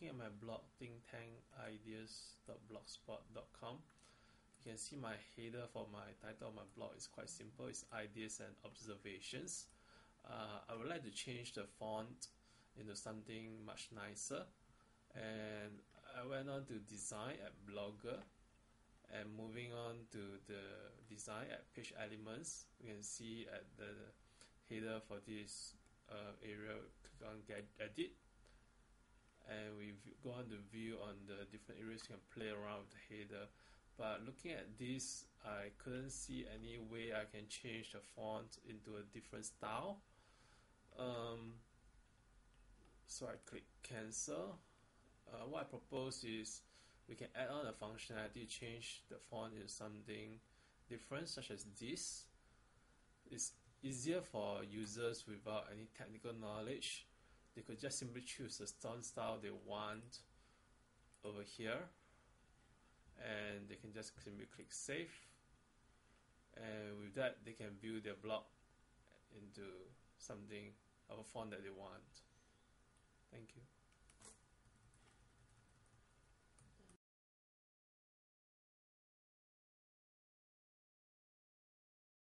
looking at my blog thinktankideas.blogspot.com you can see my header for my title of my blog is quite simple. It's ideas and observations. Uh, I would like to change the font into something much nicer. And I went on to design at blogger. And moving on to the design at page elements you can see at the header for this uh, area click on get edit and we go on to view on the different areas you can play around with the header. But looking at this I couldn't see any way I can change the font into a different style. Um, so I click cancel. Uh, what I propose is we can add on a functionality change the font into something different such as this. It's easier for users without any technical knowledge they could just simply choose the font style they want over here. And they can just simply click save. And with that they can build their blog into something of a font that they want. Thank you